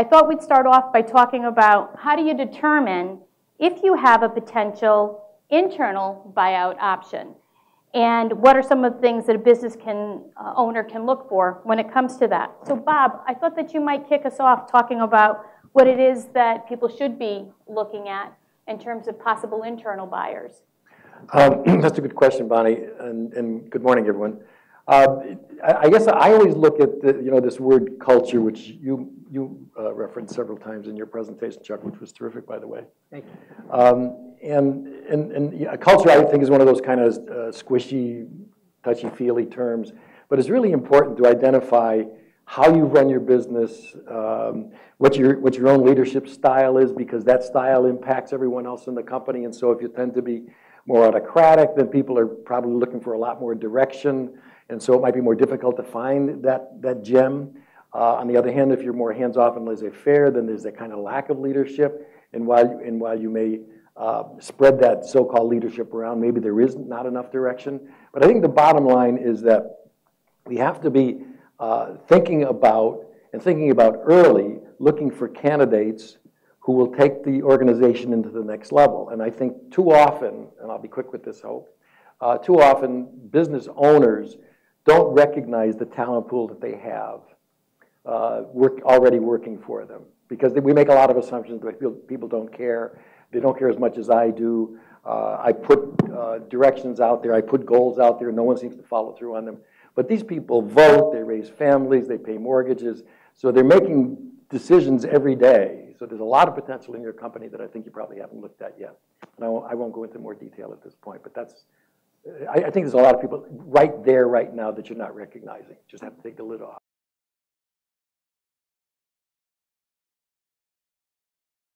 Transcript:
I thought we'd start off by talking about how do you determine if you have a potential internal buyout option? And what are some of the things that a business can, uh, owner can look for when it comes to that? So Bob, I thought that you might kick us off talking about what it is that people should be looking at in terms of possible internal buyers. Um, that's a good question, Bonnie, and, and good morning, everyone. Uh, I, guess I always look at the, you know this word culture, which you you uh, referenced several times in your presentation, Chuck, which was terrific, by the way. Thank you. Um, and and and yeah, culture, I think, is one of those kind of uh, squishy, touchy-feely terms, but it's really important to identify how you run your business, um, what your what your own leadership style is, because that style impacts everyone else in the company. And so, if you tend to be more autocratic, then people are probably looking for a lot more direction. And so it might be more difficult to find that, that gem. Uh, on the other hand, if you're more hands-off and laissez-faire, then there's a kind of lack of leadership. And while, and while you may uh, spread that so-called leadership around, maybe there is not enough direction. But I think the bottom line is that we have to be uh, thinking about, and thinking about early, looking for candidates who will take the organization into the next level. And I think too often, and I'll be quick with this, hope, uh, too often business owners don't recognize the talent pool that they have uh, work, already working for them. Because we make a lot of assumptions that people don't care. They don't care as much as I do. Uh, I put uh, directions out there. I put goals out there. No one seems to follow through on them. But these people vote. They raise families. They pay mortgages. So they're making decisions every day. So there's a lot of potential in your company that I think you probably haven't looked at yet. And I won't, I won't go into more detail at this point, but that's I, I think there's a lot of people right there, right now, that you're not recognizing. Just have to take the lid off.